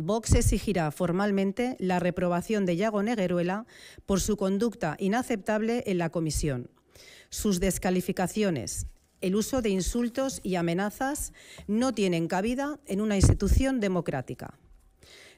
Vox exigirá formalmente la reprobación de Yago Negueruela por su conducta inaceptable en la comisión. Sus descalificaciones, el uso de insultos y amenazas no tienen cabida en una institución democrática.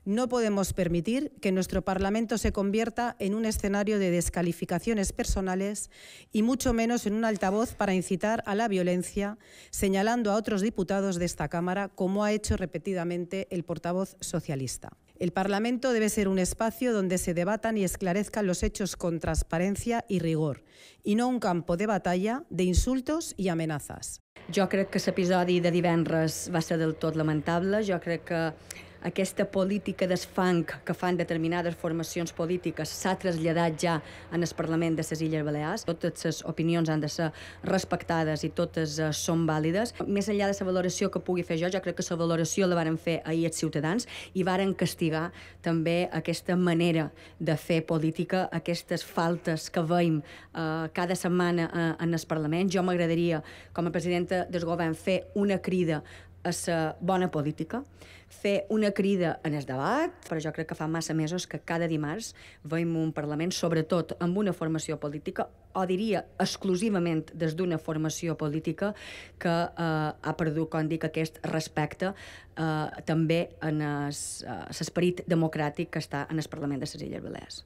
No podemos permitir que nuestro Parlamento se convierta en un escenario de descalificaciones personales y mucho menos en un altavoz para incitar a la violencia, señalando a otros diputados de esta Cámara, como ha hecho repetidamente el portavoz socialista. El Parlamento debe ser un espacio donde se debatan y esclarezcan los hechos con transparencia y rigor, y no un campo de batalla de insultos y amenazas. Jo crec que l'episodi de divendres va ser del tot lamentable. Jo crec que aquesta política d'esfang que fan determinades formacions polítiques s'ha traslladat ja en el Parlament de les Illes Balears. Totes les opinions han de ser respectades i totes uh, són vàlides. Més enllà de la valoració que pugui fer jo, jo crec que la valoració la varen fer ahir els ciutadans i varen castigar també aquesta manera de fer política, aquestes faltes que veiem uh, cada setmana uh, en el Parlament. Jo m'agradaria, com a presidenta del govern, fer una crida a la bona política, fer una crida en el debat, però jo crec que fa massa mesos que cada dimarts veiem un Parlament, sobretot amb una formació política, o diria exclusivament des d'una formació política que eh, ha perdut, com dic, aquest respecte eh, també en l'esperit democràtic que està en el Parlament de les Illes Balears.